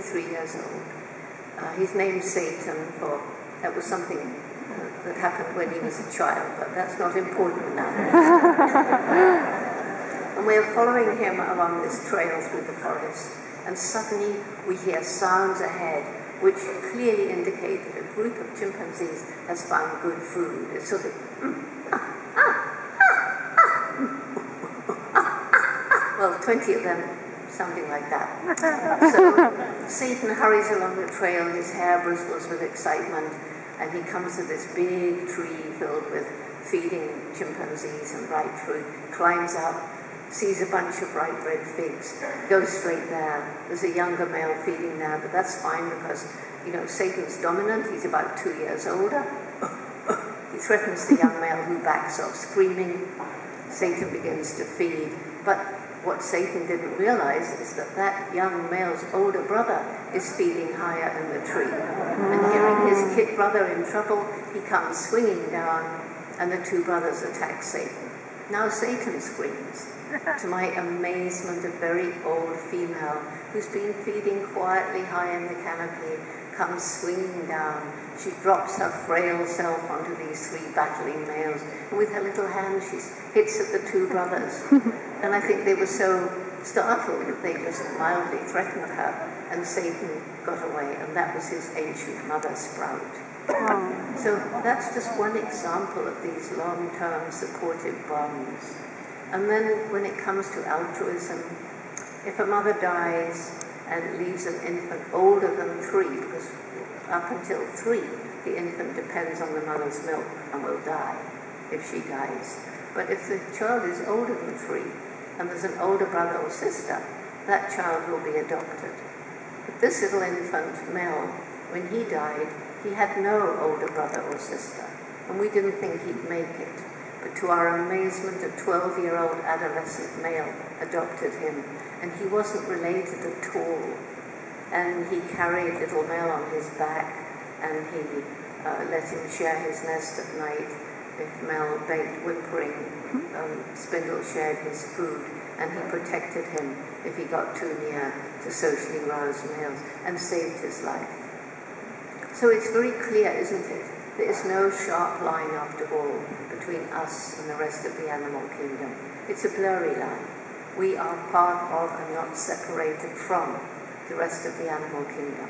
three years old. Uh, he's named Satan for that was something uh, that happened when he was a child, but that's not important now. and we're following him along this trail through the forest, and suddenly we hear sounds ahead which clearly indicate that a group of chimpanzees has found good food. It's sort of well, 20 of them something like that. so Satan hurries along the trail, his hair bristles with excitement, and he comes to this big tree filled with feeding chimpanzees and ripe fruit, climbs up, sees a bunch of ripe red figs, goes straight there. There's a younger male feeding there, but that's fine because, you know, Satan's dominant, he's about two years older. he threatens the young male who backs off screaming. Satan begins to feed, but what Satan didn't realize is that that young male's older brother is feeding higher in the tree. And hearing his kid brother in trouble, he comes swinging down, and the two brothers attack Satan. Now Satan screams. to my amazement, a very old female who's been feeding quietly high in the canopy comes swinging down. She drops her frail self onto these three battling males, and with her little hand she hits at the two brothers. and I think they were so startled that they just mildly threatened her, and Satan got away, and that was his ancient mother sprout. Oh. So that's just one example of these long-term supportive bonds. And then when it comes to altruism, if a mother dies, and leaves an infant older than three, because up until three, the infant depends on the mother's milk and will die if she dies. But if the child is older than three, and there's an older brother or sister, that child will be adopted. But this little infant, Mel, when he died, he had no older brother or sister, and we didn't think he'd make it. But to our amazement, a 12-year-old adolescent male adopted him and he wasn't related at all. And he carried little Mel on his back, and he uh, let him share his nest at night. If Mel begged, whimpering, um, Spindle shared his food, and he protected him if he got too near to socially roused males, and saved his life. So it's very clear, isn't it? There is no sharp line after all between us and the rest of the animal kingdom. It's a blurry line we are part of and not separated from the rest of the animal kingdom.